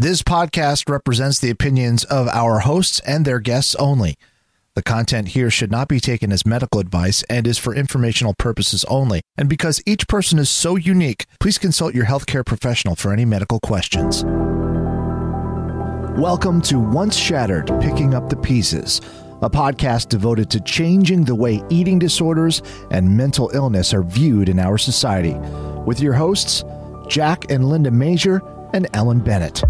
This podcast represents the opinions of our hosts and their guests only. The content here should not be taken as medical advice and is for informational purposes only. And because each person is so unique, please consult your healthcare professional for any medical questions. Welcome to Once Shattered Picking Up the Pieces, a podcast devoted to changing the way eating disorders and mental illness are viewed in our society. With your hosts, Jack and Linda Mazur and Ellen Bennett.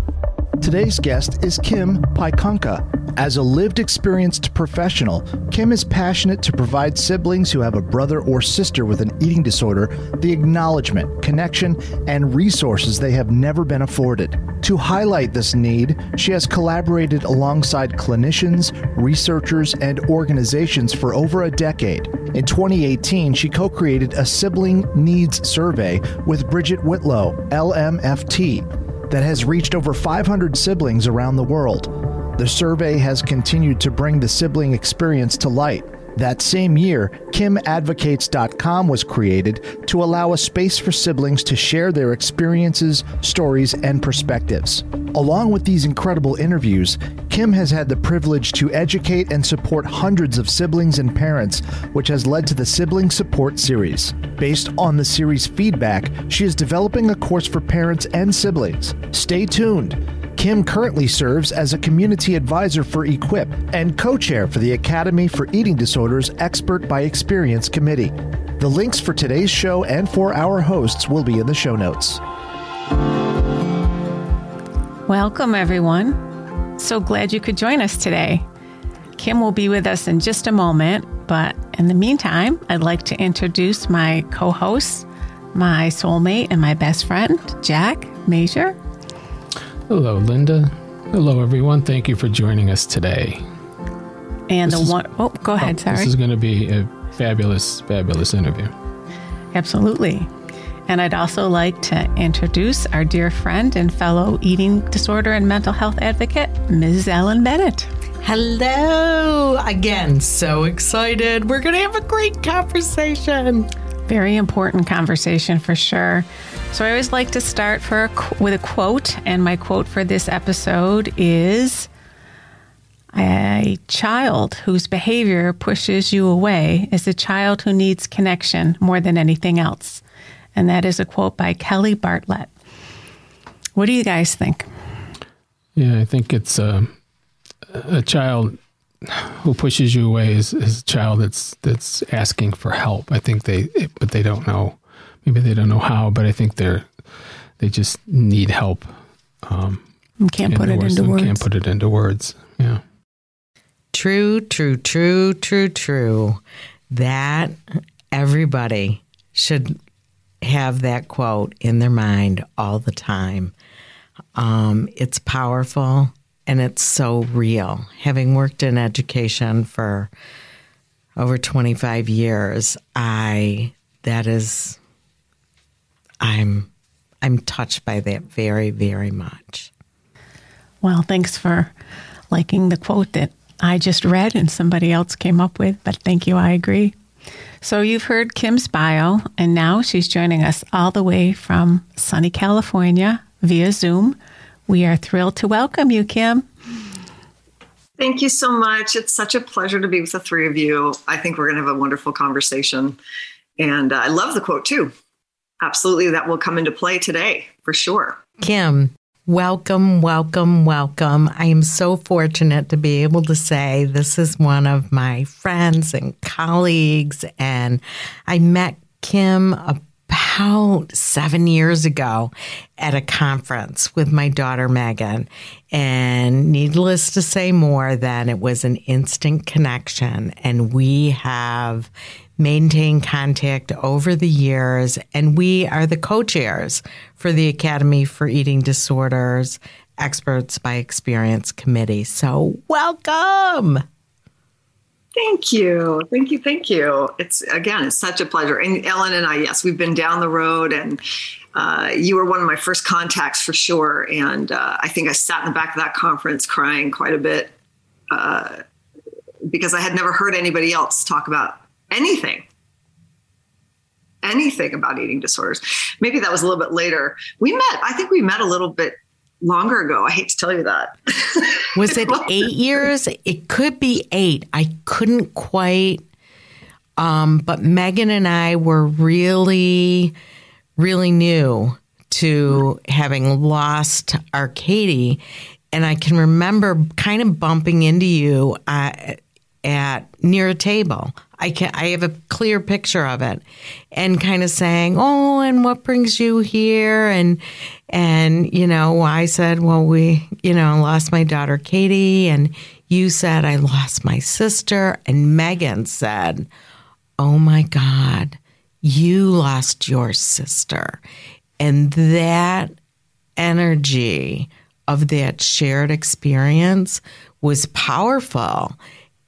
Today's guest is Kym Piekunka. As a lived experienced professional, Kym is passionate to provide siblings who have a brother or sister with an eating disorder the acknowledgement, connection, and resources they have never been afforded. To highlight this need, she has collaborated alongside clinicians, researchers, and organizations for over a decade. In 2018, she co created a sibling needs survey with Bridget Whitlow, LMFT that has reached over 500 siblings around the world. The survey has continued to bring the sibling experience to light. That same year, KymAdvocates.com was created to allow a space for siblings to share their experiences, stories, and perspectives. Along with these incredible interviews, Kym has had the privilege to educate and support hundreds of siblings and parents, which has led to the Sibling Support Series. Based on the series' feedback, she is developing a course for parents and siblings. Stay tuned. Kym currently serves as a community advisor for EQUIP and co chair for the Academy for Eating Disorders Expert by Experience Committee. The links for today's show and for our hosts will be in the show notes. Welcome, everyone. So glad you could join us today. Kym will be with us in just a moment, but in the meantime, I'd like to introduce my co hosts, my soulmate, and my best friend, Jack Mazur. Hello, Linda. Hello, everyone. Thank you for joining us today. And This the one, oh, go ahead, Oh, sorry. This is going to be a fabulous, fabulous interview. Absolutely. And I'd also like to introduce our dear friend and fellow eating disorder and mental health advocate, Ms. Ellen Bennett. Hello again. So excited. We're going to have a great conversation. Very important conversation for sure. So I always like to start for a, with a quote, and my quote for this episode is A child whose behavior pushes you away is a child who needs connection more than anything else. And that is a quote by Kelly Bartlett. What do you guys think? Yeah, I think it's uh, a child who pushes you away is, is a child that's that's asking for help. I think they, but they don't know. Maybe they don't know how, but I think they're they just need help. Um, You can't put it into words. Can't put it into words. Yeah. True, true, true, true, true. That everybody should have that quote in their mind all the time. Um, it's powerful and it's so real. Having worked in education for over 25 years, I that is I'm I'm touched by that very very much. Well, thanks for liking the quote that I just read and somebody else came up with, but thank you. I agree. So you've heard Kym's bio, and now she's joining us all the way from sunny California via Zoom. We are thrilled to welcome you, Kym. Thank you so much. It's such a pleasure to be with the three of you. I think we're going to have a wonderful conversation. And uh, I love the quote too. Absolutely, that will come into play today for sure. Kym, welcome, welcome, welcome. I am so fortunate to be able to say this is one of my friends and colleagues. And I met Kym about seven years ago at a conference with my daughter Megan. And needless to say more than it was an instant connection. And we have maintained contact over the years. And we are the co chairs for the Academy for Eating Disorders Experts by Experience Committee. So, welcome. Thank you. Thank you. Thank you. It's again, it's such a pleasure. And Ellen and I, yes, we've been down the road and uh, you were one of my first contacts for sure. And uh, I think I sat in the back of that conference crying quite a bit uh, because I had never heard anybody else talk about anything, anything about eating disorders. Maybe that was a little bit later. We met, I think we met a little bit longer ago. I hate to tell you that. Was it eight years? It could be eight. I couldn't quite. Um, but Megan and I were really, really new to having lost our Katie. And I can remember kind of bumping into you uh, at near a table. I can I have a clear picture of it, and kind of saying, "Oh, and what brings you here?" and and you know, I said, "Well, we you know lost my daughter Katie," and you said, "I lost my sister," and Megan said, "Oh my God, you lost your sister," and that energy of that shared experience was powerful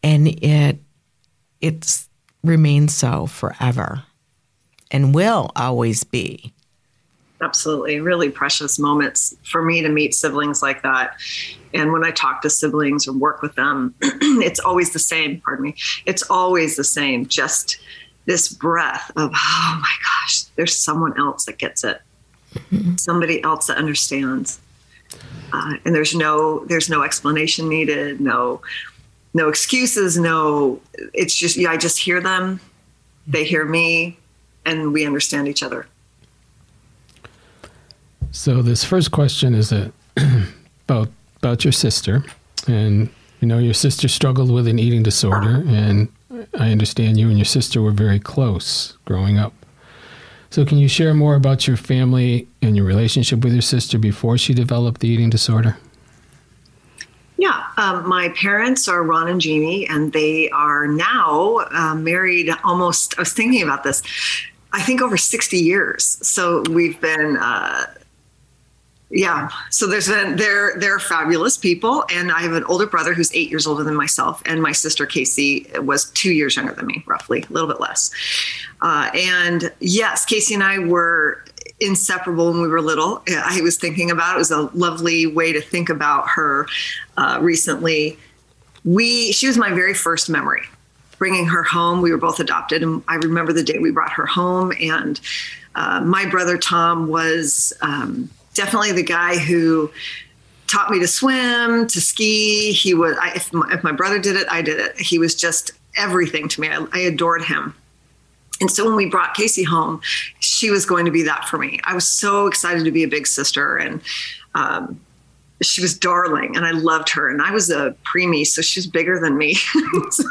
and it it's remains so forever and will always be. Absolutely. Really precious moments for me to meet siblings like that. And when i talk to siblings or work with them it's always the same pardon me. It's always the same. Just this breath of oh my gosh there's someone else that gets it. Mm-hmm. somebody else that understands. Uh, and there's no there's no explanation needed no no excuses, no, it's just, yeah, I just hear them, they hear me, and we understand each other. So this first question is a, about about your sister, and you know your sister struggled with an eating disorder, and I understand you and your sister were very close growing up. So can you share more about your family and your relationship with your sister before she developed the eating disorder? Yeah, um, my parents are Ron and Jeannie, and they are now uh, married almost. I was thinking about this. I think over 60 years. So we've been, uh, yeah. So there's been they're they're fabulous people, and I have an older brother who's eight years older than myself, and my sister Casey was two years younger than me, roughly, a little bit less. Uh, and yes, Casey and I were inseparable when we were little. I was thinking about it. was a lovely way to think about her uh, recently. We she was my very first memory. Bringing her home, we were both adopted, and I remember the day we brought her home. And uh, my brother Tom was um, definitely the guy who taught me to swim, to ski. He was I, if, my, if my brother did it, I did it. He was just everything to me. I, I adored him. And so when we brought Casey home, she was going to be that for me. I was so excited to be a big sister and um, she was darling and I loved her. And I was a preemie, so she was bigger than me. so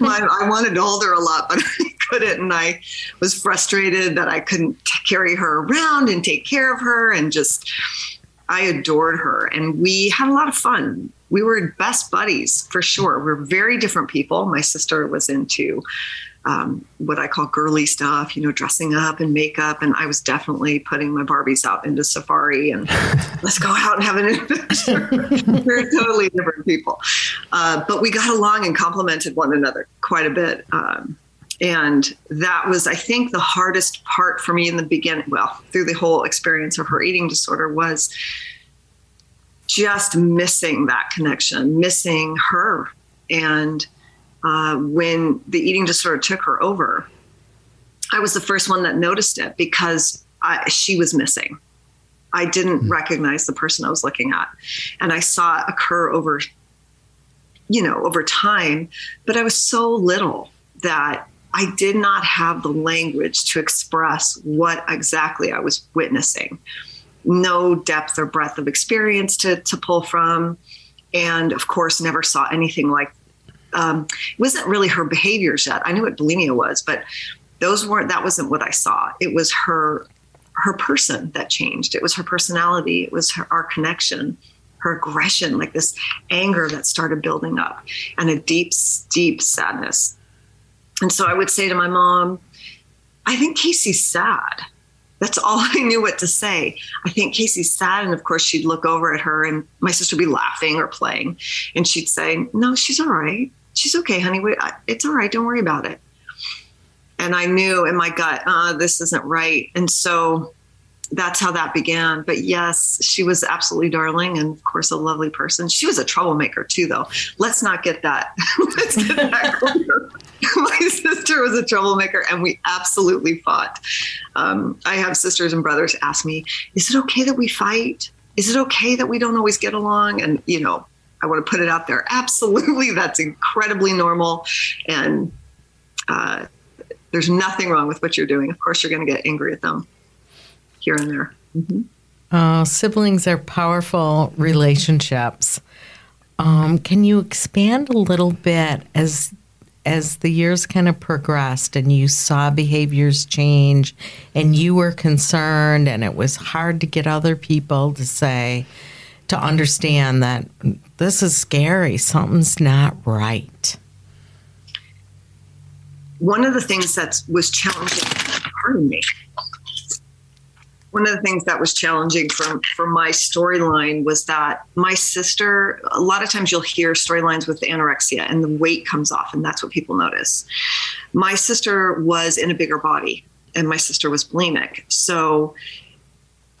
my, I wanted to hold her a lot, but I couldn't. And I was frustrated that I couldn't t- carry her around and take care of her. And just, I adored her. And we had a lot of fun. We were best buddies for sure. We're very different people. My sister was into um, what I call girly stuff, you know, dressing up and makeup. And I was definitely putting my Barbies out into safari and let's go out and have an adventure. We're totally different people. Uh, but we got along and complimented one another quite a bit. Um, and that was, I think, the hardest part for me in the beginning. Well, through the whole experience of her eating disorder was just missing that connection, missing her. And uh, when the eating disorder took her over, I was the first one that noticed it because I, she was missing. I didn't mm. recognize the person I was looking at, and I saw it occur over, you know, over time. But I was so little that I did not have the language to express what exactly I was witnessing. No depth or breadth of experience to, to pull from. And of course, never saw anything like um, it wasn't really her behaviors yet. I knew what bulimia was, but those weren't. That wasn't what I saw. It was her her person that changed. It was her personality. It was her, our connection, her aggression, like this anger that started building up, and a deep, deep sadness. And so I would say to my mom, "I think Casey's sad." That's all I knew what to say. I think Casey's sad. And of course, she'd look over at her, and my sister would be laughing or playing. And she'd say, No, she's all right she's okay, honey. It's all right. Don't worry about it. And I knew in my gut, uh, this isn't right. And so that's how that began. But yes, she was absolutely darling and, of course, a lovely person. She was a troublemaker, too, though. Let's not get that. Let's get that My sister was a troublemaker, and we absolutely fought. Um, I have sisters and brothers ask me, Is it okay that we fight? is it okay that we don't always get along? And, you know, I want to put it out there. Absolutely. That's incredibly normal. And uh, there's nothing wrong with what you're doing. Of course, you're going to get angry at them here and there. Mm-hmm. Uh, siblings are powerful relationships. Um, can you expand a little bit as as the years kind of progressed and you saw behaviors change and you were concerned and it was hard to get other people to say to understand that this is scary. Something's not right. One of the things that was challenging pardon me. One of the things that was challenging from for my storyline was that my sister a lot of times you'll hear storylines with anorexia and the weight comes off and that's what people notice. My sister was in a bigger body and my sister was bulimic. So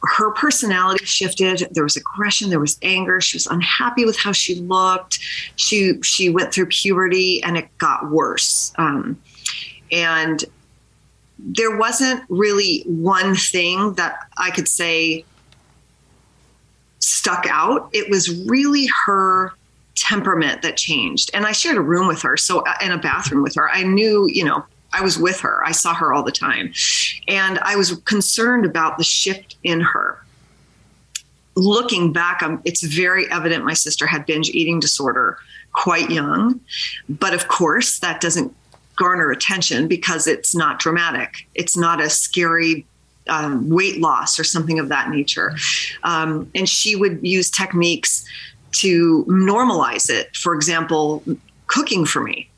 her personality shifted there was aggression there was anger she was unhappy with how she looked she she went through puberty and it got worse um, and there wasn't really one thing that I could say stuck out. It was really her temperament that changed. And I shared a room with her, so uh, in a bathroom with her. I knew, you know, I was with her. I saw her all the time. And I was concerned about the shift in her. Looking back, it's very evident my sister had binge eating disorder quite young. But of course, that doesn't garner attention because it's not dramatic. It's not a scary um, weight loss or something of that nature. Um, and she would use techniques to normalize it. For example, cooking for me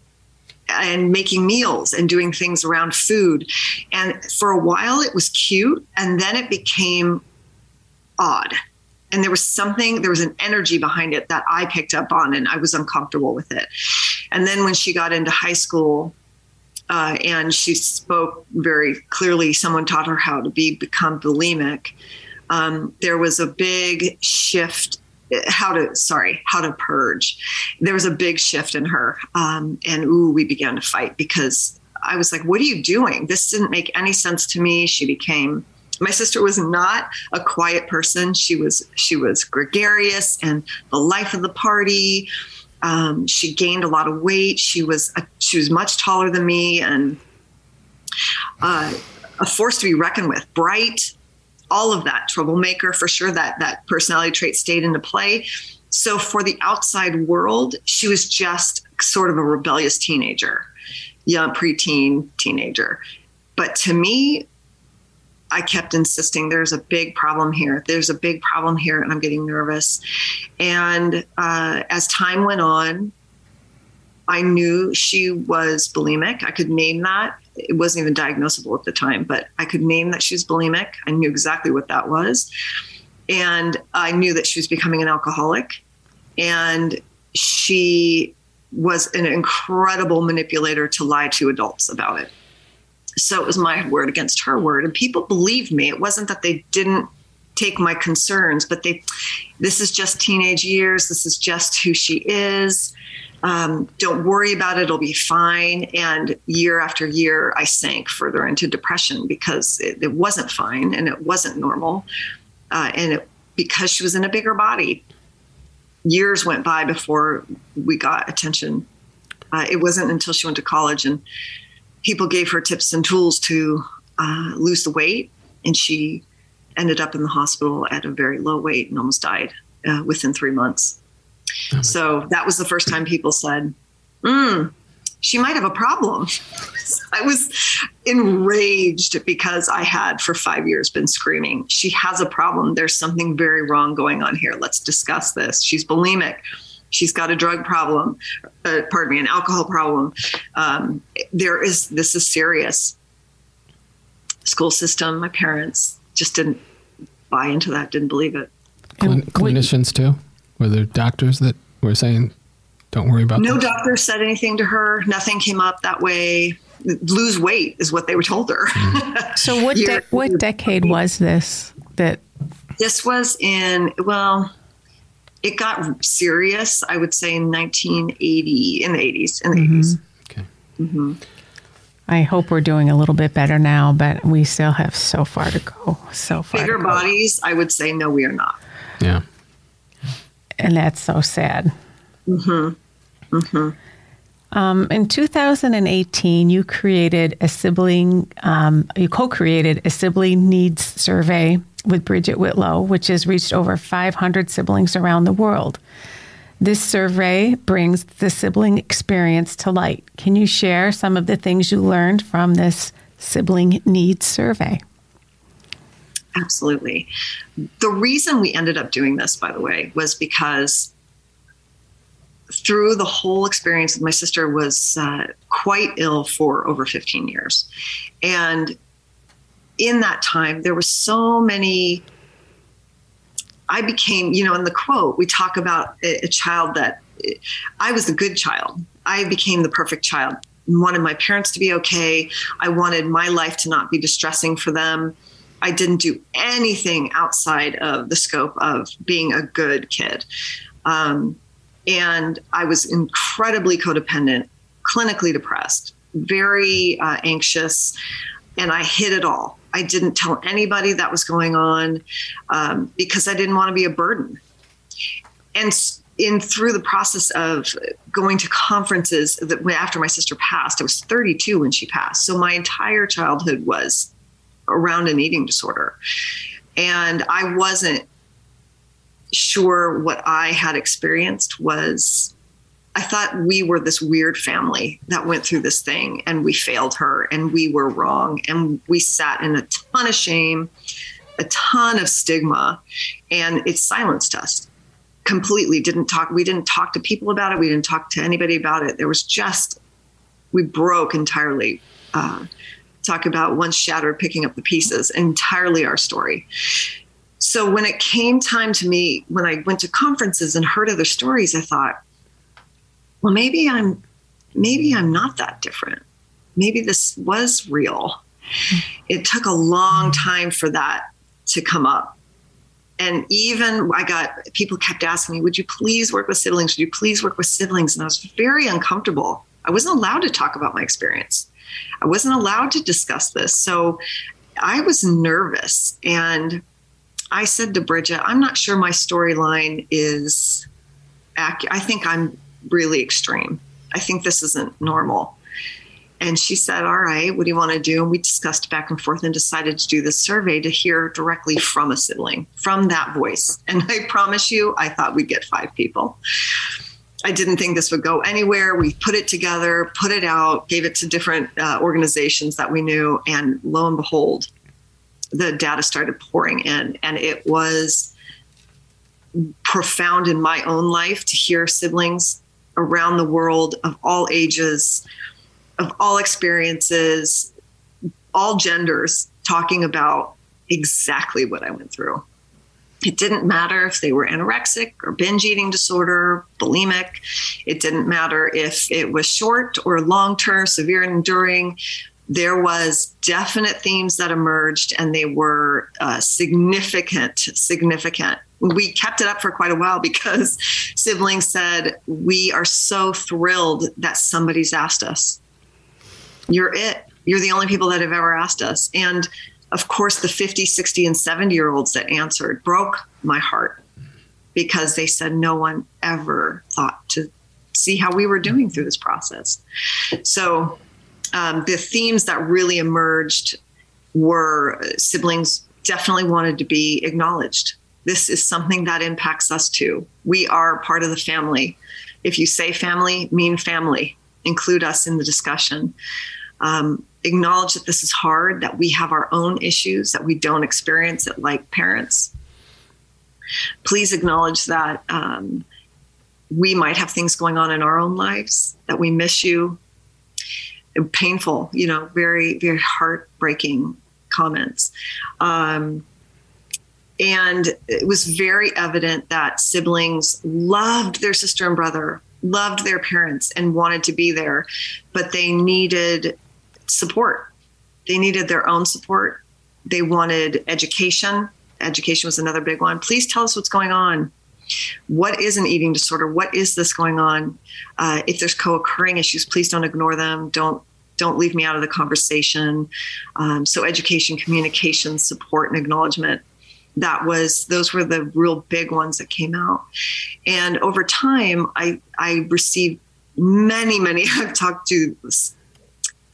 and making meals and doing things around food. And for a while, it was cute. And then it became odd. And there was something, there was an energy behind it that I picked up on, and I was uncomfortable with it. And then when she got into high school, uh, and she spoke very clearly. Someone taught her how to be become bulimic. Um, there was a big shift how to sorry how to purge there was a big shift in her um, and ooh we began to fight because i was like what are you doing this didn't make any sense to me she became my sister was not a quiet person she was she was gregarious and the life of the party um, she gained a lot of weight. She was a, she was much taller than me and uh, a force to be reckoned with. Bright, all of that troublemaker for sure. That that personality trait stayed into play. So for the outside world, she was just sort of a rebellious teenager, young preteen teenager. But to me, I kept insisting there's a big problem here. There's a big problem here, and I'm getting nervous. And uh, as time went on, I knew she was bulimic. I could name that. It wasn't even diagnosable at the time, but I could name that she was bulimic. I knew exactly what that was. And I knew that she was becoming an alcoholic. And she was an incredible manipulator to lie to adults about it so it was my word against her word and people believed me it wasn't that they didn't take my concerns but they this is just teenage years this is just who she is um, don't worry about it. It'll be fine. And year after year i sank further into depression because it, it wasn't fine and it wasn't normal. Uh, and it, because she was in a bigger body. Years went by before we got attention. Uh, it wasn't until she went to college and people gave her tips and tools to uh, lose the weight, and she ended up in the hospital at a very low weight and almost died uh, within three months. Oh so that was the first time people said, mm, she might have a problem. I was enraged because I had for five years been screaming, she has a problem. There's something very wrong going on here. Let's discuss this. She's bulimic she's got a drug problem, uh, pardon me, an alcohol problem. Um, there is, this is serious. School system, my parents just didn't buy into that, didn't believe it. Clin- clinicians too? Were there doctors that were saying, don't worry about No doctor said anything to her. Nothing came up that way. Lose weight is what they were told her. Mm. so what de- what decade was this that this was in well it got serious, I would say, in 1980, in the 80s, in the mm-hmm. 80s. Okay. Mm-hmm. I hope we're doing a little bit better now, but we still have so far to go. So far. Bigger bodies, I would say, no, we are not. Yeah. And that's so sad. Mm-hmm. Mm-hmm. Um, in 2018, you created a sibling, um, you co created a sibling needs survey with Bridget Whitlow, which has reached over 500 siblings around the world. This survey brings the sibling experience to light. Can you share some of the things you learned from this sibling needs survey? Absolutely. The reason we ended up doing this, by the way, was because through the whole experience, my sister was uh, quite ill for over 15 years. And in that time, there were so many. I became, you know, in the quote, we talk about a, a child that I was a good child. I became the perfect child. wanted my parents to be okay. I wanted my life to not be distressing for them. I didn't do anything outside of the scope of being a good kid. Um, and I was incredibly codependent, clinically depressed, very uh, anxious, and I hid it all. I didn't tell anybody that was going on um, because I didn't want to be a burden. And in through the process of going to conferences that after my sister passed, I was 32 when she passed. So my entire childhood was around an eating disorder. And I wasn't sure what I had experienced was I thought we were this weird family that went through this thing and we failed her and we were wrong and we sat in a ton of shame, a ton of stigma, and it silenced us completely. Didn't talk, we didn't talk to people about it, we didn't talk to anybody about it. There was just, we broke entirely. Uh, talk about once shattered, picking up the pieces, entirely our story. So when it came time to me, when I went to conferences and heard other stories, I thought, well, maybe I'm, maybe I'm not that different. Maybe this was real. It took a long time for that to come up. And even I got people kept asking me, would you please work with siblings? Would you please work with siblings? And I was very uncomfortable. I wasn't allowed to talk about my experience. I wasn't allowed to discuss this. So I was nervous. And I said to Bridget, I'm not sure my storyline is accurate. I think I'm really extreme. I think this isn't normal. And she said, All right, what do you want to do? And we discussed back and forth and decided to do this survey to hear directly from a sibling, from that voice. And I promise you, I thought we'd get five people. I didn't think this would go anywhere. We put it together, put it out, gave it to different uh, organizations that we knew, and lo and behold, the data started pouring in, and it was profound in my own life to hear siblings around the world of all ages, of all experiences, all genders talking about exactly what I went through. It didn't matter if they were anorexic or binge eating disorder, bulimic. It didn't matter if it was short or long term, severe and enduring. There was definite themes that emerged and they were uh, significant significant. We kept it up for quite a while because siblings said we are so thrilled that somebody's asked us. You're it. You're the only people that have ever asked us. And of course the 50 60 and 70 year olds that answered broke my heart because they said no one ever thought to see how we were doing through this process so um, the themes that really emerged were siblings definitely wanted to be acknowledged. This is something that impacts us too. We are part of the family. If you say family, mean family. Include us in the discussion. Um, acknowledge that this is hard, that we have our own issues, that we don't experience it like parents. Please acknowledge that um, we might have things going on in our own lives, that we miss you, painful, you know, very, very heartbreaking comments. Um, and it was very evident that siblings loved their sister and brother, loved their parents, and wanted to be there, but they needed support. They needed their own support. They wanted education. Education was another big one. Please tell us what's going on what is an eating disorder? What is this going on? Uh, if there's co-occurring issues, please don't ignore them. Don't don't leave me out of the conversation. Um, so education, communication, support, and acknowledgement. that was those were the real big ones that came out and over time i i received many many i've talked to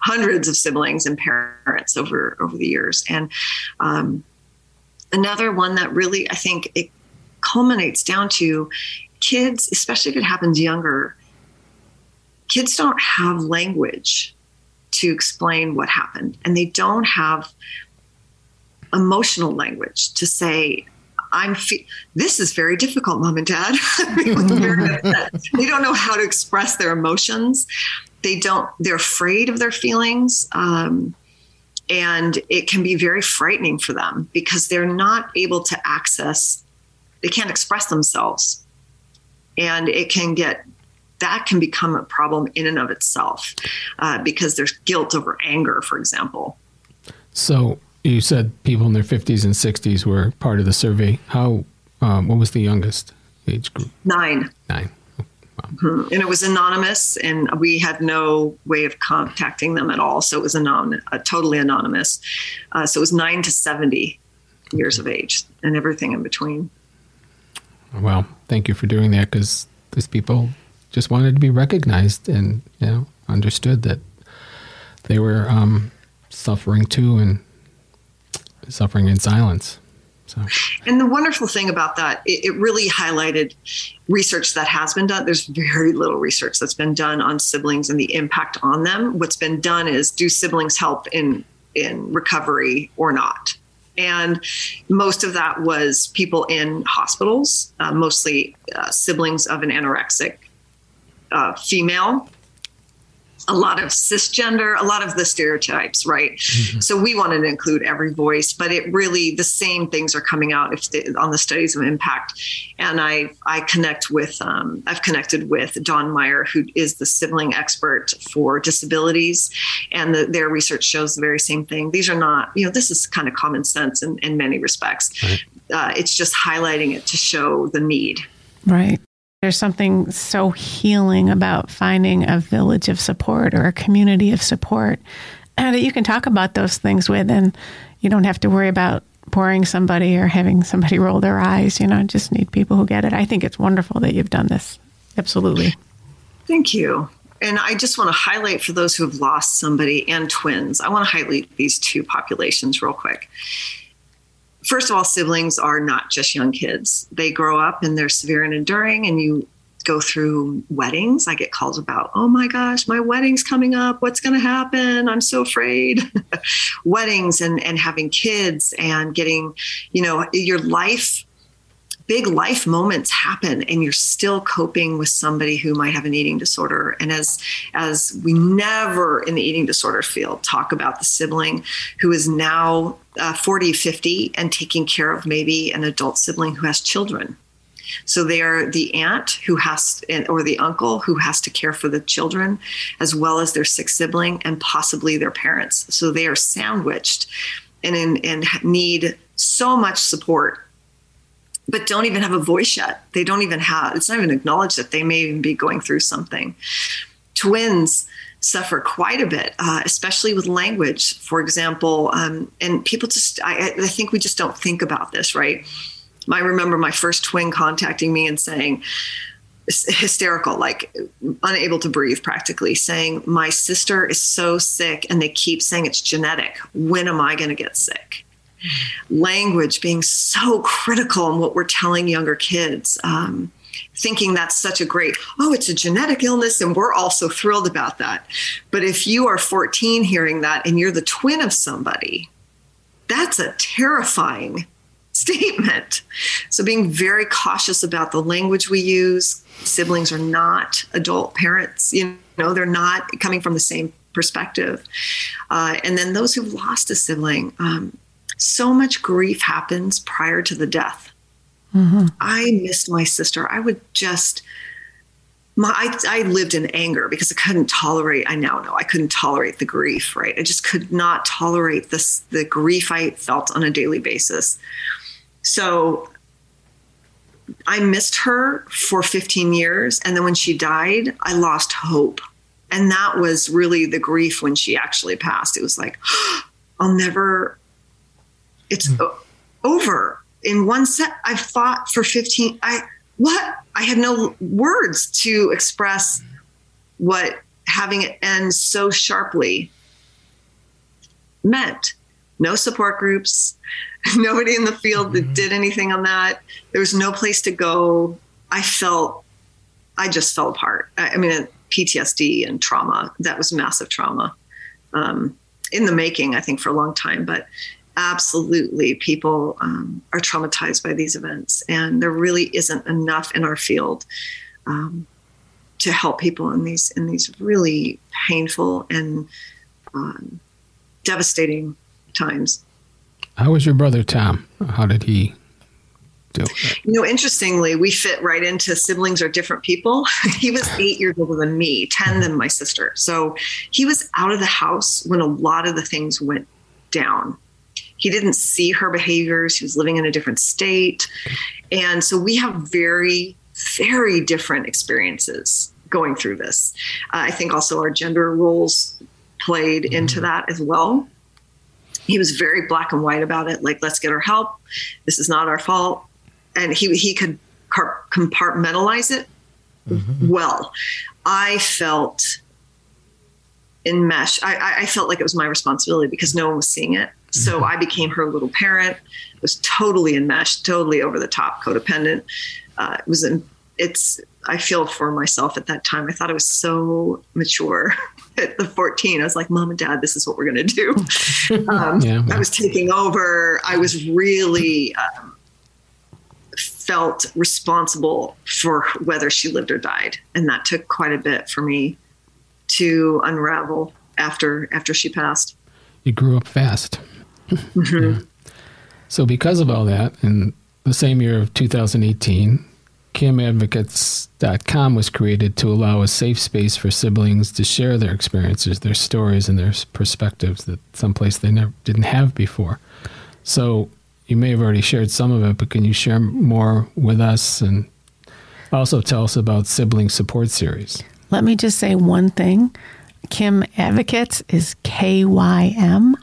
hundreds of siblings and parents over over the years. And um, another one that really i think it culminates down to kids especially if it happens younger kids don't have language to explain what happened. And they don't have emotional language to say i'm fe- this is very difficult mom and dad. They don't know how to express their emotions. They don't they're afraid of their feelings um, and it can be very frightening for them because they're not able to access they can't express themselves. And it can get that can become a problem in and of itself uh, because there's guilt over anger for example. So you said people in their 50s and 60s were part of the survey how um, what was the youngest age group nine nine Mm-hmm. And it was anonymous, and we had no way of contacting them at all. So it was anon- uh, totally anonymous. Uh, so it was nine to 70 years of age and everything in between. Well, thank you for doing that because these people just wanted to be recognized and, you know, understood that they were um, suffering too and suffering in silence. So. And the wonderful thing about that, it, it, really highlighted research that has been done. There's very little research that's been done on siblings and the impact on them. What's been done is do siblings help in in recovery or not? And most of that was people in hospitals, uh, mostly uh, siblings of an anorexic uh, female a lot of cisgender, a lot of the stereotypes, right? Mm-hmm. So we wanted to include every voice, but it really the same things are coming out if they, on the studies of impact. And I I connect with um, I've connected with Don Meyer, who is the sibling expert for disabilities, and the, their research shows the very same thing. These are not you know this is kind of common sense in, in many respects. Right. Uh, it's just highlighting it to show the need. Right. There's something so healing about finding a village of support or a community of support and that you can talk about those things with, and you don't have to worry about boring somebody or having somebody roll their eyes. You know, just need people who get it. I think it's wonderful that you've done this. Absolutely. Thank you. And I just want to highlight for those who have lost somebody and twins, I want to highlight these two populations real quick first of all, siblings are not just young kids. They grow up and they're severe and enduring, and you go through weddings. I get calls about, oh my gosh, my wedding's coming up. What's going to happen? I'm so afraid. weddings and, and having kids and getting, you know, your life big life moments happen and you're still coping with somebody who might have an eating disorder and as as we never in the eating disorder field talk about the sibling who is now uh, 40 50 and taking care of maybe an adult sibling who has children so they are the aunt who has, or the uncle who has to care for the children, as well as their sick sibling and possibly their parents. So they are sandwiched and in, and need so much support but don't even have a voice yet. They don't even have, it's not even acknowledged that they may even be going through something. Twins suffer quite a bit, uh, especially with language, for example. Um, and people just, I, I think we just don't think about this, right? I remember my first twin contacting me and saying, hysterical, like unable to breathe practically, saying, My sister is so sick and they keep saying it's genetic. When am I going to get sick? language being so critical in what we're telling younger kids. Um, thinking that's such a great, oh, it's a genetic illness, and we're all so thrilled about that. But if you are 14 hearing that and you're the twin of somebody, that's a terrifying statement. So, being very cautious about the language we use. Siblings are not adult parents, you know, they're not coming from the same perspective. Uh, and then those who've lost a sibling, um, so much grief happens prior to the death. Mm-hmm. I missed my sister. I would just, my, I, I lived in anger because I couldn't tolerate, I now know I couldn't tolerate the grief, right? I just could not tolerate this, the grief I felt on a daily basis. So I missed her for 15 years. And then when she died, I lost hope. And that was really the grief when she actually passed. It was like, I'll never it's mm. over. In one set, I fought for 15. I, what? I had no words to express what having it end so sharply meant. No support groups, nobody in the field that did anything on that. There was no place to go. I felt, I just fell apart. I, I mean, PTSD and trauma, that was massive trauma um, in the making, I think, for a long time. But absolutely, people um, are traumatized by these events, and there really isn't enough in our field. Um, to help people in these in these really painful and um, devastating times. How was your brother Tom? How did he do? You know, interestingly, we fit right into siblings are different people. he was eight years older than me, 10 than my sister. So he was out of the house when a lot of the things went down. He didn't see her behaviors. He was living in a different state. And so we have very, very different experiences going through this. Uh, I think also our gender roles played mm-hmm. into that as well he was very black and white about it like let's get her help this is not our fault and he he could compartmentalize it mm-hmm. well i felt enmeshed I, I felt like it was my responsibility because no one was seeing it so mm-hmm. i became her little parent was totally enmeshed totally over the top codependent uh, it was in, it's i feel for myself at that time i thought i was so mature at the 14, I was like, Mom and Dad, this is what we're going to do. Um, yeah, I was taking over. I was really um, felt responsible for whether she lived or died, and that took quite a bit for me to unravel after after she passed. You grew up fast. Mm-hmm. Yeah. So, because of all that, in the same year of 2018, KymAdvocates.com was created to allow a safe space for siblings to share their experiences, their stories, and their perspectives that someplace they never didn't have before. So you may have already shared some of it, but can you share more with us and also tell us about Sibling Support Series? Let me just say one thing. Kym Advocates is K Y M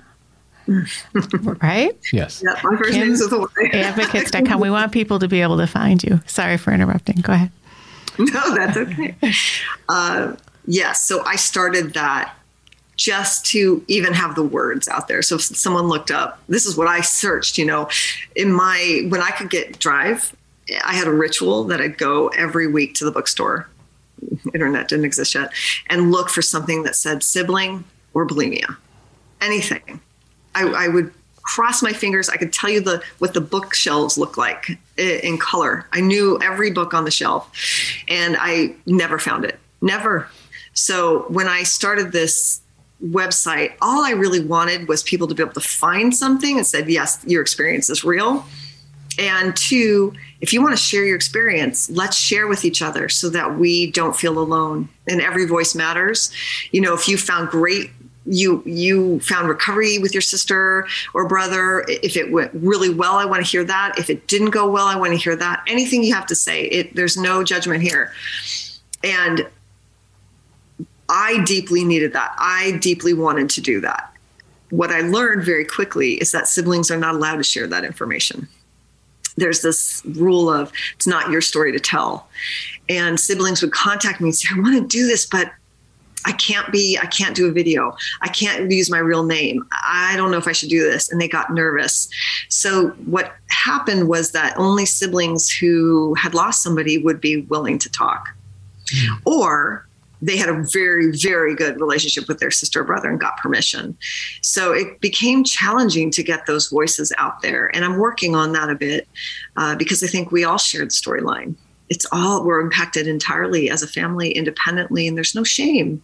right? Yes. Yeah, my first name is Advocates.com. We want people to be able to find you. Sorry for interrupting. Go ahead. No, that's okay. Uh, yes. So I started that just to even have the words out there. So if someone looked up, this is what I searched, you know, in my, when I could get drive, I had a ritual that I'd go every week to the bookstore. Internet didn't exist yet, and look for something that said sibling or bulimia, anything. I, I would cross my fingers. I could tell you the what the bookshelves look like eh, in color. I knew every book on the shelf, and I never found it. Never. So when I started this website, all I really wanted was people to be able to find something and said, "Yes, your experience is real." And two, if you want to share your experience, let's share with each other so that we don't feel alone. And every voice matters. You know, if you found great you you found recovery with your sister or brother. If it went really well i want to hear that. If it didn't go well i want to hear that. Anything you have to say it there's no judgment here. And i deeply needed that. I deeply wanted to do that. What i learned very quickly is that siblings are not allowed to share that information. There's this rule of it's not your story to tell. And siblings would contact me and say i want to do this but I can't be, I can't do a video. I can't use my real name. I don't know if I should do this. And they got nervous. So what happened was that only siblings who had lost somebody would be willing to talk. Mm. Or they had a very, very good relationship with their sister or brother and got permission. So it became challenging to get those voices out there. And I'm working on that a bit uh, because I think we all shared the storyline. It's all, we're impacted entirely as a family independently, and there's no shame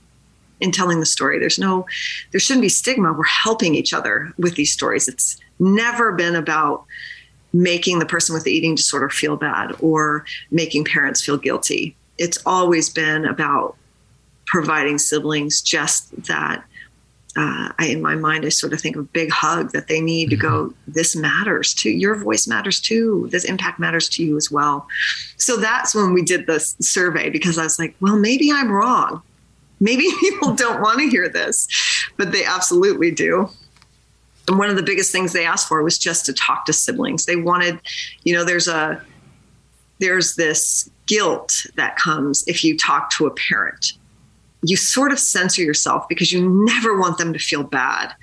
in telling the story. There's no, there shouldn't be stigma. We're helping each other with these stories. It's never been about making the person with the eating disorder feel bad or making parents feel guilty. It's always been about providing siblings just that. Uh, I, in my mind, I sort of think of a big hug that they need mm-hmm. to go. Mm-hmm. This matters too. Your voice matters too. This impact matters to you as well. So that's when we did this survey because I was like, well, maybe I'm wrong maybe people don't want to hear this, but they absolutely do. And one of the biggest things they asked for was just to talk to siblings. They wanted, you know, there's a there's this guilt that comes if you talk to a parent you sort of censor yourself because you never want them to feel bad.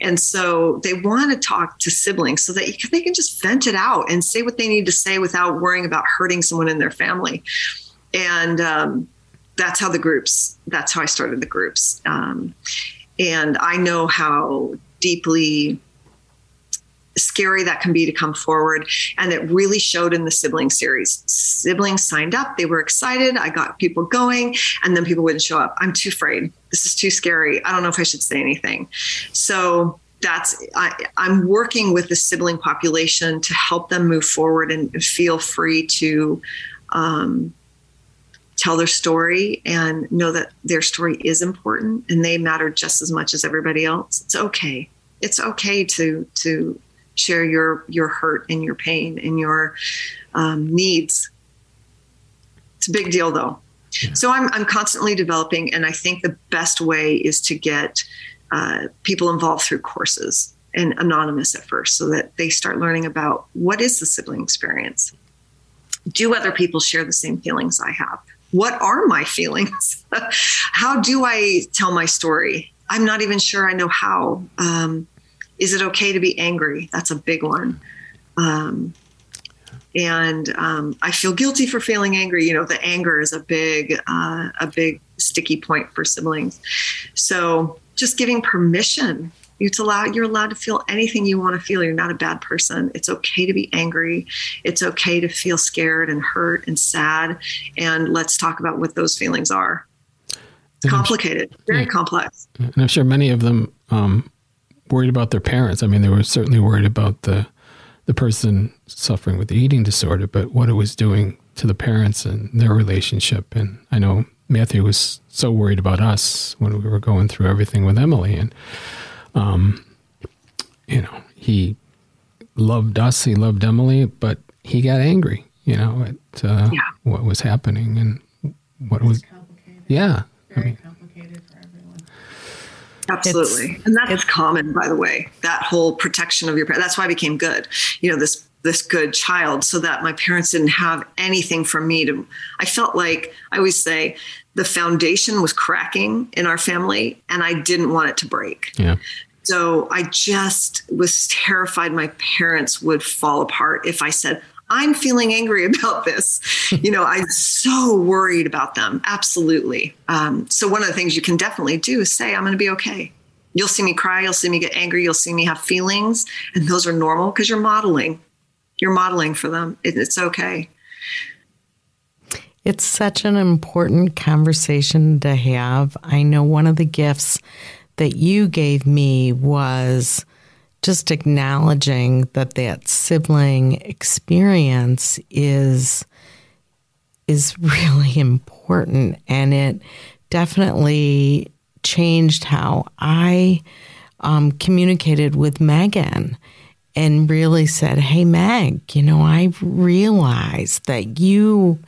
And so they want to talk to siblings so that they can just vent it out and say what they need to say without worrying about hurting someone in their family. And um, that's how the groups, that's how I started the groups. Um, and I know how deeply scary that can be to come forward. And it really showed in the sibling series. Siblings signed up, they were excited. I got people going, and then people wouldn't show up. I'm too afraid. This is too scary. I don't know if I should say anything. So that's I, am working with the sibling population to help them move forward and feel free to um, tell their story and know that their story is important and they matter just as much as everybody else. It's okay. It's okay to to share your your hurt and your pain and your um, needs. It's a big deal, though. Yeah. So I'm I'm constantly developing, and I think the best way is to get uh, people involved through courses and anonymous at first, so that they start learning about what is the sibling experience. Do other people share the same feelings I have? What are my feelings? how do I tell my story? I'm not even sure I know how. Um, is it okay to be angry? That's a big one. Um, and um, I feel guilty for feeling angry. You know, the anger is a big, uh, a big sticky point for siblings. So just giving permission. It's allowed. You're allowed to feel anything you want to feel. You're not a bad person. It's okay to be angry. It's okay to feel scared and hurt and sad. And let's talk about what those feelings are. It's complicated, very yeah. complex. And I'm sure many of them um, worried about their parents. I mean, they were certainly worried about the the person suffering with the eating disorder, but what it was doing to the parents and their relationship. And I know Matthew was so worried about us when we were going through everything with Emilee, and um, you know, he loved us, he loved Emilee, but he got angry, you know, at uh, yeah. what was happening and what was, yeah. Very I mean, complicated for everyone. Absolutely. It's, and that's common, by the way, that whole protection of your parents. That's why I became good. You know, this this good child so that my parents didn't have anything for me to I felt like I always say the foundation was cracking in our family and I didn't want it to break. Yeah. So I just was terrified my parents would fall apart if I said, I'm feeling angry about this. you know, I'm so worried about them. Absolutely. Um, so, one of the things you can definitely do is say, I'm going to be okay. You'll see me cry. You'll see me get angry. You'll see me have feelings. And those are normal because you're modeling. You're modeling for them. It, it's okay. It's such an important conversation to have. I know one of the gifts that you gave me was just acknowledging that that sibling experience is is really important and it definitely changed how I um, communicated with Megan and really said, "Hey, Meg, you know, I realized that you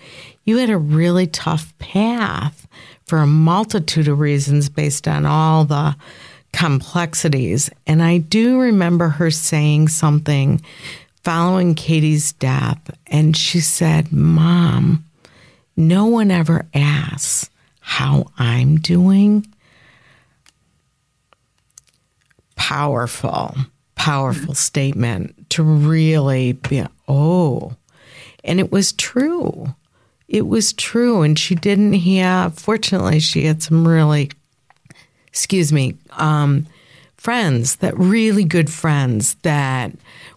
you had a really tough path for a multitude of reasons based on all the complexities. And I do remember her saying something following Katie's death. And she said, Mom, no one ever asks how I'm doing. Powerful, powerful statement to really be, oh, and it was true. It was true. And she didn't have, fortunately, she had some really excuse me, um, friends that really good friends that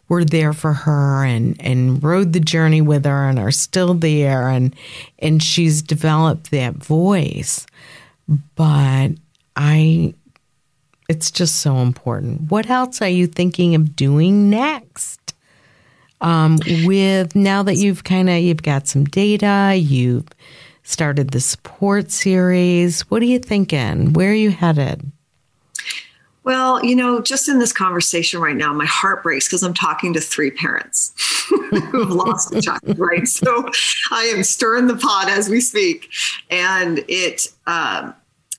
were there for her and and rode the journey with her and are still there and and she's developed that voice but i it's just so important what else are you thinking of doing next um, with now that you've kind of you've got some data you've started the support series. What are you thinking? Where are you headed? Well, you know, just in this conversation right now, my heart breaks because I'm talking to three parents who have lost a child, right? So I am stirring the pot as we speak. And it, um,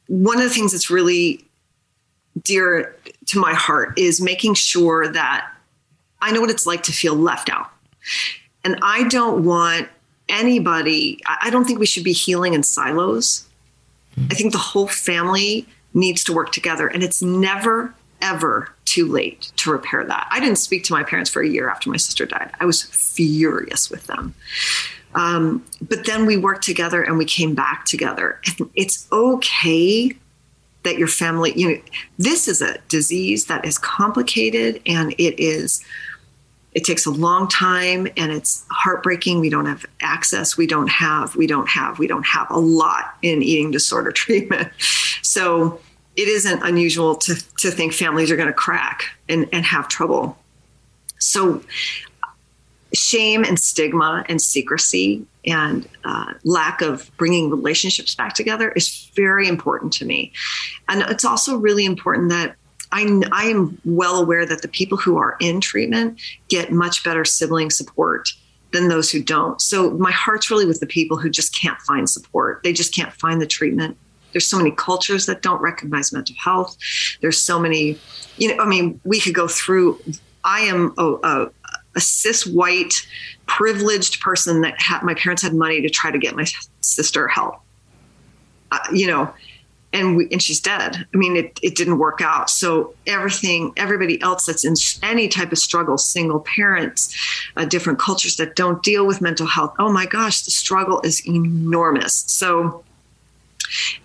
one of the things that's really dear to my heart is making sure that I know what it's like to feel left out. And I don't want anybody, I don't think we should be healing in silos. I think the whole family needs to work together. And it's never, ever too late to repair that. I didn't speak to my parents for a year after my sister died. I was furious with them. Um, but then we worked together and we came back together. And it's okay that your family, you know, this is a disease that is complicated and it is it takes a long time and it's heartbreaking. We don't have access. We don't have we don't have we don't have a lot in eating disorder treatment. So it isn't unusual to, to think families are going to crack and, and have trouble. So shame and stigma and secrecy and uh, lack of bringing relationships back together is very important to me and it's also really important that I, I am well aware that the people who are in treatment get much better sibling support than those who don't. So my heart's really with the people who just can't find support. They just can't find the treatment. There's so many cultures that don't recognize mental health. There's so many, you know, I mean, we could go through. I am a, a, a cis white privileged person that had, my parents had money to try to get my sister help. Uh, you know, and we, and she's dead. I mean, it, it didn't work out. So everything, everybody else that's in any type of struggle, single parents, uh, different cultures that don't deal with mental health. Oh my gosh, the struggle is enormous. So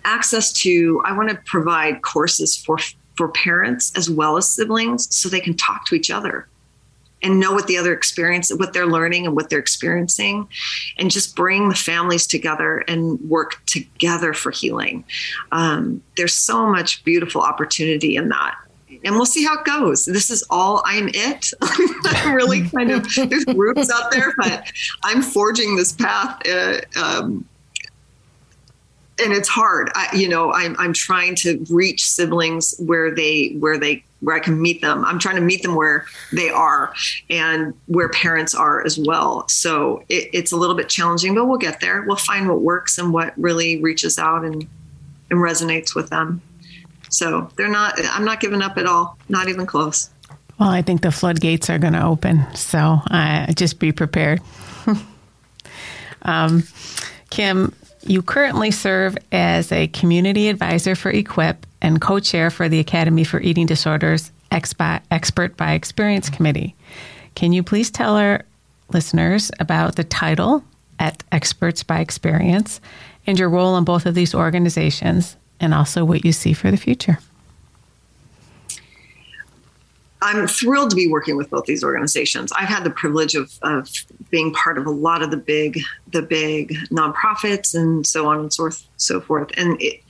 access to, I want to provide courses for for parents as well as siblings so they can talk to each other and know what the other experience what they're learning and what they're experiencing and just bring the families together and work together for healing um, there's so much beautiful opportunity in that and we'll see how it goes. This is all I'm it. I'm really kind of there's groups out there, but I'm forging this path uh, um, and it's hard. I, you know, I'm I'm trying to reach siblings where they where they where I can meet them. I'm trying to meet them where they are and where parents are as well. So it, it's a little bit challenging, but we'll get there. We'll find what works and what really reaches out and and resonates with them. So they're not. I'm not giving up at all. Not even close. Well, I think the floodgates are going to open. So uh, just be prepared. um, Kym, you currently serve as a community advisor for EQUIP and co chair for the Academy for Eating Disorders Expert by Experience Committee. Can you please tell our listeners about the title at Experts by Experience and your role in both of these organizations and also what you see for the future? I'm thrilled to be working with both these organizations. I've had the privilege of, of being part of a lot of the big the big nonprofits and so on and so, forth, so forth. And it,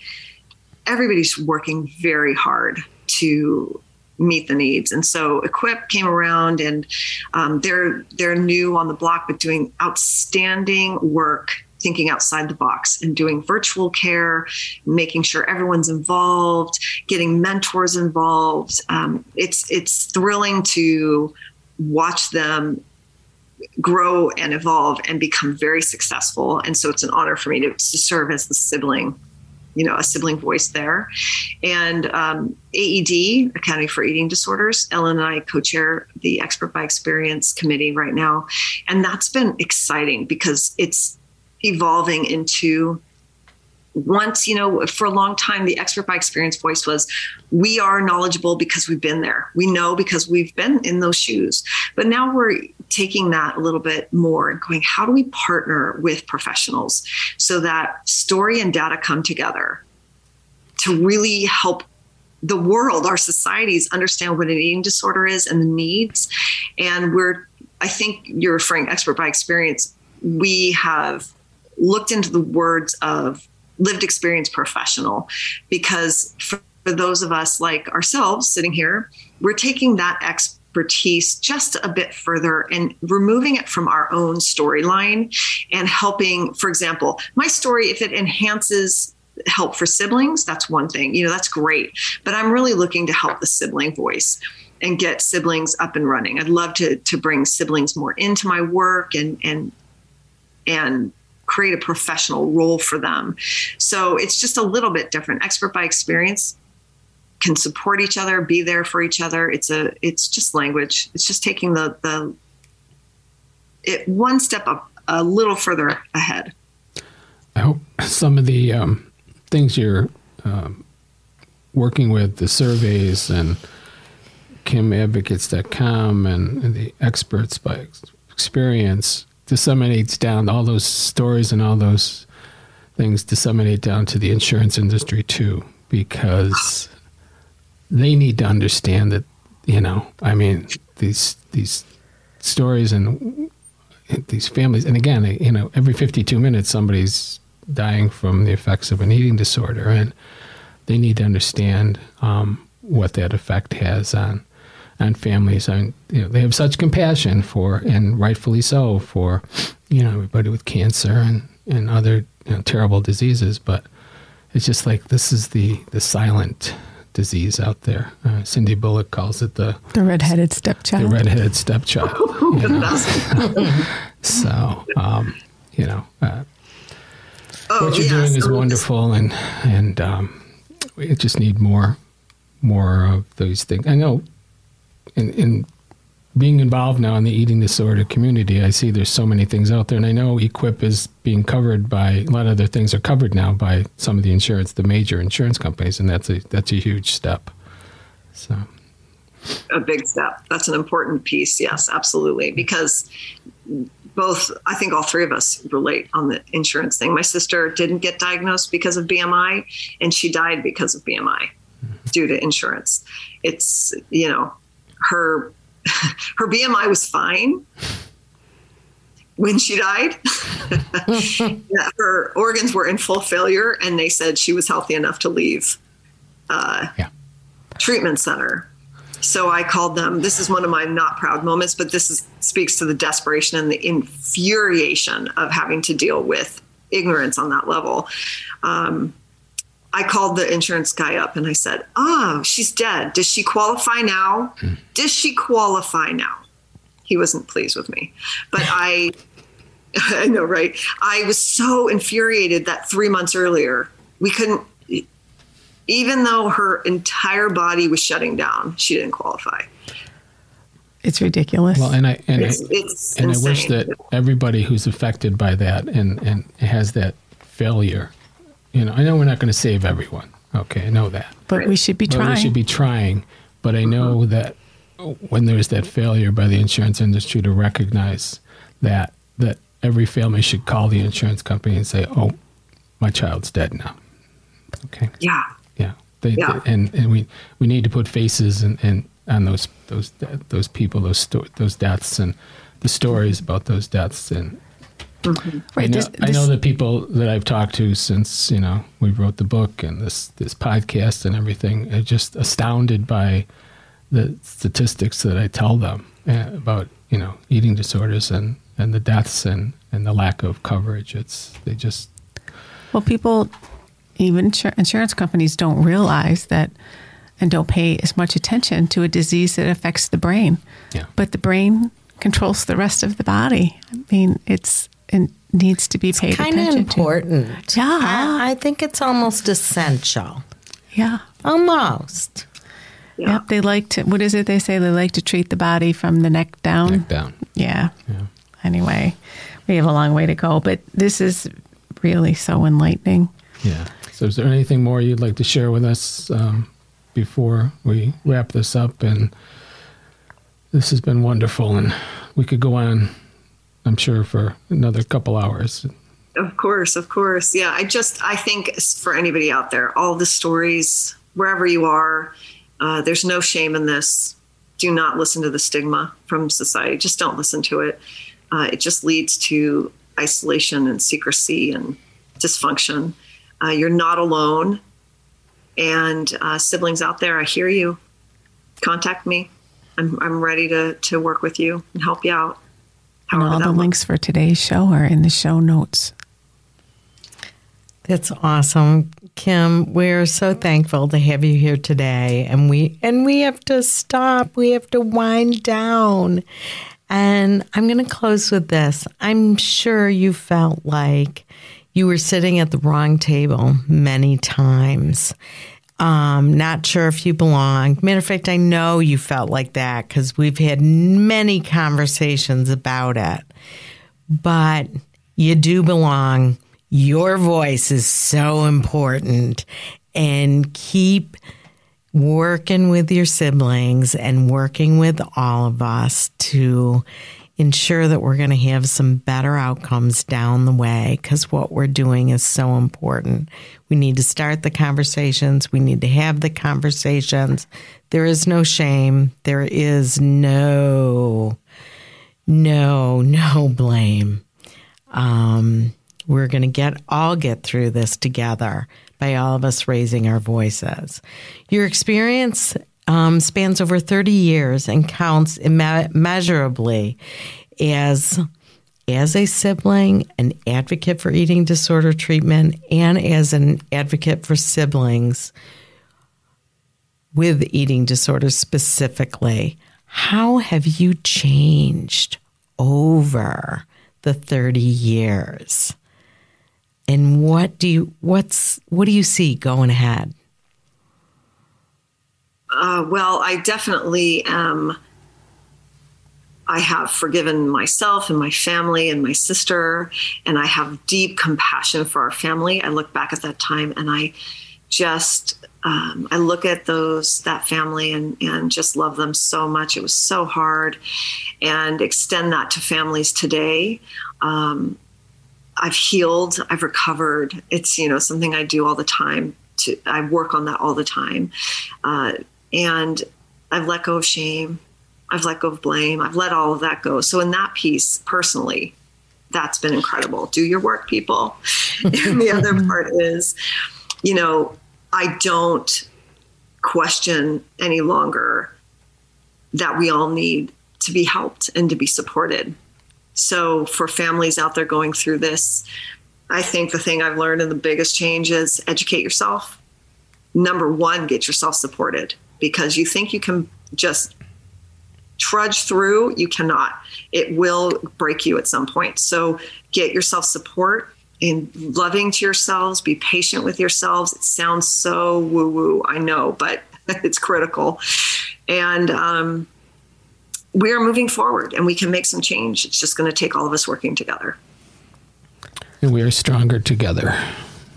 everybody's working very hard to meet the needs. And so Equip came around and um, they're they're new on the block, but doing outstanding work thinking outside the box and doing virtual care, making sure everyone's involved, getting mentors involved. Um, it's it's thrilling to watch them grow and evolve and become very successful. And so it's an honor for me to, to serve as the sibling you know a sibling voice there and um, aed academy for eating disorders ellen and i co-chair the expert by experience committee right now and that's been exciting because it's evolving into once you know for a long time the expert by experience voice was we are knowledgeable because we've been there. We know because we've been in those shoes. But now we're taking that a little bit more and going how do we partner with professionals so that story and data come together to really help the world our societies understand what an eating disorder is and the needs? And we're i think you're referring expert by experience. We have looked into the words of lived experience professional because for, for those of us like ourselves sitting here, we're taking that expertise just a bit further and removing it from our own storyline and helping, for example, my story, if it enhances help for siblings, that's one thing. You know, that's great. But I'm really looking to help the sibling voice and get siblings up and running. I'd love to to bring siblings more into my work and and and create a professional role for them. So it's just a little bit different. Expert by experience can support each other, be there for each other. It's a it's just language. It's just taking the the it one step up a little further ahead. I hope some of the um, things you're um, working with, the surveys and KymAdvocates.com and, and the experts by experience disseminates down all those stories and all those things disseminate down to the insurance industry too, because they need to understand that, you know, I mean, these, these stories and these families, and again, you know, every 52 minutes, somebody's dying from the effects of an eating disorder, and they need to understand um, what that effect has on on families. And you know, they have such compassion for, and rightfully so, for you know everybody with cancer and and other you know, terrible diseases. But it's just like this is the the silent disease out there. Uh, Cindy Bulik calls it the the redheaded stepchild. The redheaded stepchild. You know? so um, you know. Uh, oh, what you're yes. doing is wonderful, and and um, we just need more more of those things. I know in, in being involved now in the eating disorder community, I see there's so many things out there, and I know Equip is being covered by a lot of other things are covered now by some of the insurance, the major insurance companies, and that's a that's a huge step. So, a big step. That's an important piece. Yes, absolutely, because both I think all three of us relate on the insurance thing. My sister didn't get diagnosed because of BMI, and she died because of BMI mm-hmm. due to insurance. It's you know her her BMI was fine when she died. her organs were in full failure, and they said she was healthy enough to leave uh, yeah. treatment center. So I called them. This is one of my not proud moments, but this is, speaks to the desperation and the infuriation of having to deal with ignorance on that level. Um, I called the insurance guy up and I said, Oh, she's dead. Does she qualify now? Hmm. Does she qualify now? He wasn't pleased with me. But I, I know, right? I was so infuriated that three months earlier, we couldn't, even though her entire body was shutting down, she didn't qualify. It's ridiculous. Well, and I and, it's, I, it's and I wish that everybody who's affected by that and and has that failure you know, I know we're not going to save everyone. Okay, I know that. But we should be but trying. We should be trying. But I know mm-hmm. that when there's that failure by the insurance industry to recognize that that every family should call the insurance company and say, "Oh, my child's dead now." Okay. Yeah. Yeah. They, yeah. They, and and we we need to put faces and and on those those those people those sto- those deaths and the stories about those deaths and Mm-hmm. Right. I know, this, this, I know the people that I've talked to since you know we wrote the book and this this podcast and everything are just astounded by the statistics that I tell them eh, about you know eating disorders and and the deaths and and the lack of coverage. It's they just well, people even insurance companies don't realize that and don't pay as much attention to a disease that affects the brain. Yeah. But the brain controls the rest of the body. I mean, it's it needs to be it's paid kind of important. To. Yeah, I, I, think it's almost essential. Yeah, almost. Yeah. Yep, they like to. What is it they say? They like to treat the body from the neck down. Neck down. Yeah. yeah. Anyway, we have a long way to go, but this is really so enlightening. Yeah. So, is there anything more you'd like to share with us um, before we wrap this up? And this has been wonderful, and we could go on I'm sure for another couple hours. Of course, of course. Yeah, I just I think for anybody out there, all the stories wherever you are, uh, there's no shame in this. Do not listen to the stigma from society. Just don't listen to it. Uh, it just leads to isolation and secrecy and dysfunction. Uh, you're not alone. And uh, siblings out there, I hear you. Contact me. I'm, I'm ready to, to work with you and help you out. And all the links for today's show are in the show notes. That's awesome. Kym, we're so thankful to have you here today. And we and we have to stop. We have to wind down. And I'm going to close with this. I'm sure you felt like you were sitting at the wrong table many times. Um, not sure if you belong. Matter of fact, I know you felt like that because we've had many conversations about it. But you do belong. Your voice is so important. And keep working with your siblings and working with all of us to ensure that we're going to have some better outcomes down the way because what we're doing is so important. We need to start the conversations, we need to have the conversations. There is no shame, there is no, no, no blame. Um, we're going to get all get through this together by all of us raising our voices. Your experience um, spans over 30 years and counts immeasurably as as a sibling, an advocate for eating disorder treatment, and as an advocate for siblings with eating disorders specifically. How have you changed over the 30 years? And what do you what's what do you see going ahead? Uh, well, I definitely am. I have forgiven myself and my family and my sister, and I have deep compassion for our family. I look back at that time and I just um, I look at those that family and and just love them so much. It was so hard, and extend that to families today. Um, I've healed. I've recovered. It's you know something I do all the time. To I work on that all the time, uh, and I've let go of shame. I've let go of blame. I've let all of that go. So in that piece, personally, that's been incredible. Do your work, people. and the other part is, you know, I don't question any longer that we all need to be helped and to be supported. So, for families out there going through this, I think the thing I've learned and the biggest change is educate yourself. Number one, get yourself supported because you think you can just trudge through, you cannot. It will break you at some point. So, get yourself support in loving to yourselves, be patient with yourselves. It sounds so woo woo, I know, but it's critical. And um, we are moving forward and we can make some change. It's just going to take all of us working together. And we are stronger together.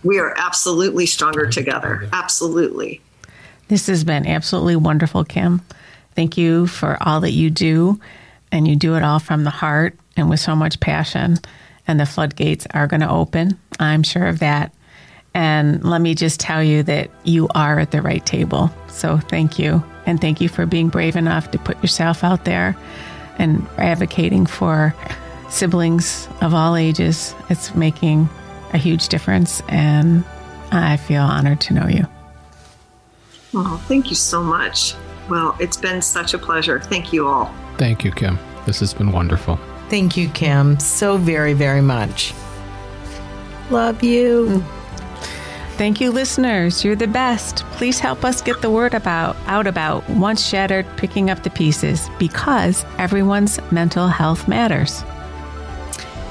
We are absolutely stronger together. Absolutely. This has been absolutely wonderful, Kym. Thank you for all that you do. And you do it all from the heart and with so much passion. And the floodgates are going to open. I'm sure of that. And let me just tell you that you are at the right table. So thank you. And thank you for being brave enough to put yourself out there and advocating for siblings of all ages. It's making a huge difference. And I feel honored to know you. Oh, thank you so much. Well, it's been such a pleasure. Thank you all. Thank you, Kym. This has been wonderful. Thank you, Kym, so very, very much. Love you. Mm. Thank you, listeners. You're the best. Please help us get the word about out about once shattered, picking up the pieces, because everyone's mental health matters.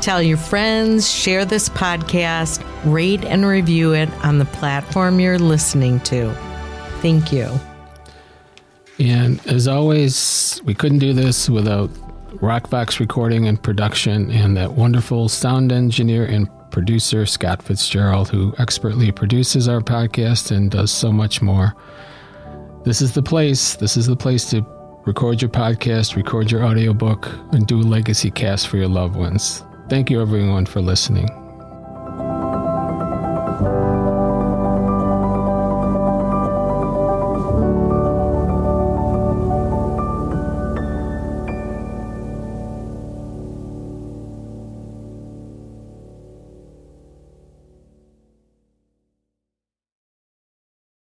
Tell your friends, share this podcast, rate and review it on the platform you're listening to. Thank you. And as always, we couldn't do this without RocVox recording and production and that wonderful sound engineer and producer, Scott Fitzgerald, who expertly produces our podcast and does so much more. This is the place. This is the place to record your podcast, record your audiobook, and do a legacy cast for your loved ones. Thank you, everyone, for listening.